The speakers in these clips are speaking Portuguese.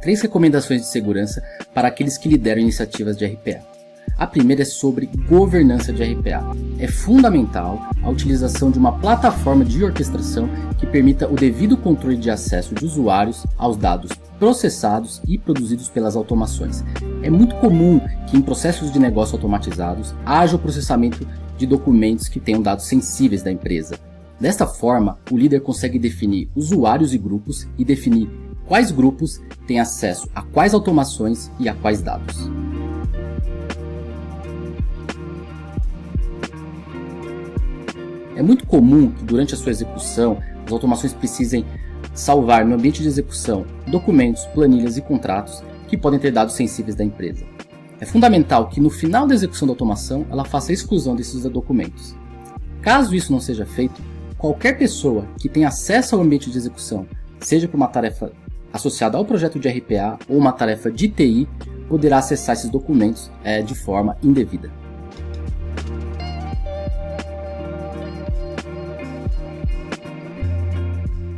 três recomendações de segurança para aqueles que lideram iniciativas de RPA. A primeira é sobre governança de RPA. É fundamental a utilização de uma plataforma de orquestração que permita o devido controle de acesso de usuários aos dados processados e produzidos pelas automações. É muito comum que em processos de negócio automatizados haja o processamento de documentos que tenham dados sensíveis da empresa. Desta forma, o líder consegue definir usuários e grupos e definir quais grupos têm acesso a quais automações e a quais dados. É muito comum que durante a sua execução as automações precisem salvar no ambiente de execução documentos, planilhas e contratos que podem ter dados sensíveis da empresa. É fundamental que no final da execução da automação ela faça a exclusão desses documentos. Caso isso não seja feito, qualquer pessoa que tenha acesso ao ambiente de execução, seja por uma tarefa associada ao projeto de RPA ou uma tarefa de TI, poderá acessar esses documentos é, de forma indevida.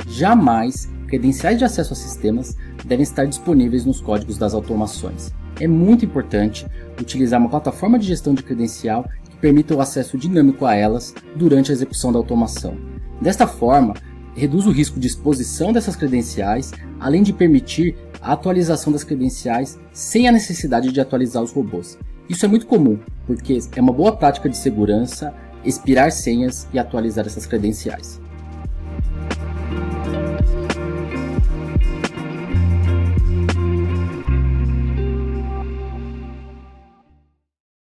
Jamais credenciais de acesso a sistemas devem estar disponíveis nos códigos das automações. É muito importante utilizar uma plataforma de gestão de credencial que permita o acesso dinâmico a elas durante a execução da automação. Desta forma, reduz o risco de exposição dessas credenciais, além de permitir a atualização das credenciais sem a necessidade de atualizar os robôs. Isso é muito comum, porque é uma boa prática de segurança expirar senhas e atualizar essas credenciais.